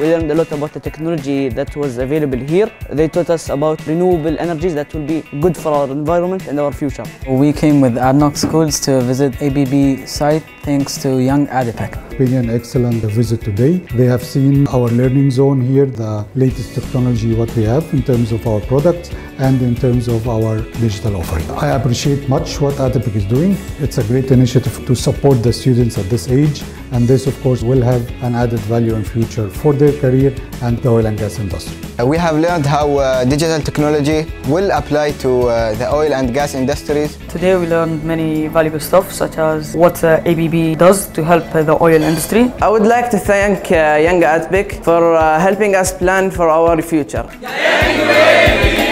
We learned a lot about the technology that was available here. They taught us about renewable energies that will be good for our environment and our future. We came with ADNOC schools to visit ABB site thanks to young ADIPEC. Been an excellent visit today. They have seen our learning zone here, the latest technology what we have in terms of our products and in terms of our digital offering. I appreciate much what ADIPEC is doing. It's a great initiative to support the students at this age and this of course will have an added value in future for their career and the oil and gas industry. We have learned how uh, digital technology will apply to uh, the oil and gas industries. Today we learned many valuable stuff such as what uh, ABB does to help uh, the oil industry. I would like to thank uh, Young ADIPEC for uh, helping us plan for our future. Thank you,